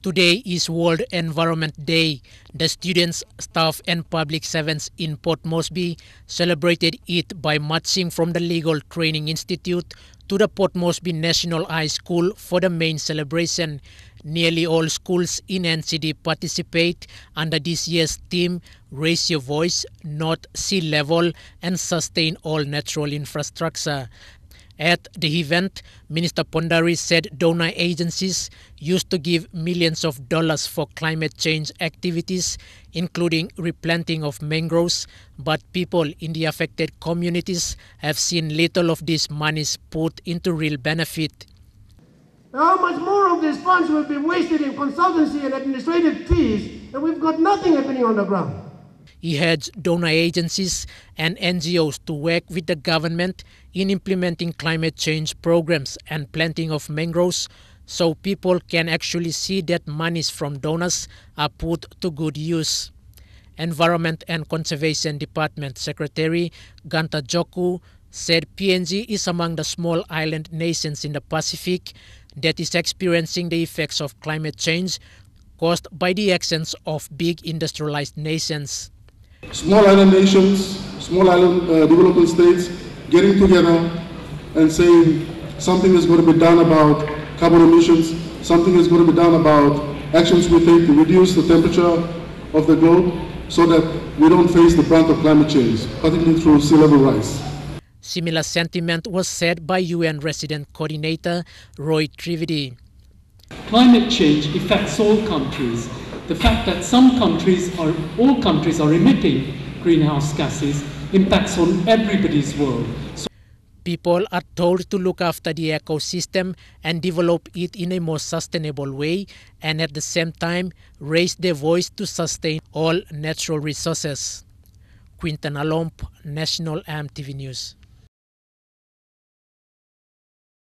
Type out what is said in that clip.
Today is World Environment Day. The students, staff and public servants in Port Moresby celebrated it by marching from the Legal Training Institute to the Port Moresby National High School for the main celebration. Nearly all schools in NCD participate under this year's theme Raise Your Voice, Not Sea Level and Sustain All Natural Infrastructure. At the event, Minister Pundari said donor agencies used to give millions of dollars for climate change activities, including replanting of mangroves, but people in the affected communities have seen little of these monies put into real benefit. How much more of these funds will be wasted in consultancy and administrative fees, and we've got nothing happening on the ground? He urged donor agencies and NGOs to work with the government in implementing climate change programs and planting of mangroves so people can actually see that monies from donors are put to good use. Environment and Conservation Department Secretary Gunther Joku said PNG is among the small island nations in the Pacific that is experiencing the effects of climate change caused by the actions of big industrialized nations. Small island nations, small island uh, developing states getting together and saying something is going to be done about carbon emissions, something is going to be done about actions we take to reduce the temperature of the globe so that we don't face the brunt of climate change, particularly through sea level rise. Similar sentiment was said by UN resident coordinator Roy Trivedy. Climate change affects all countries. The fact that some countries or all countries are emitting greenhouse gases impacts on everybody's world. So People are told to look after the ecosystem and develop it in a more sustainable way and at the same time raise their voice to sustain all natural resources. Quinton Alomp, National EMTV News.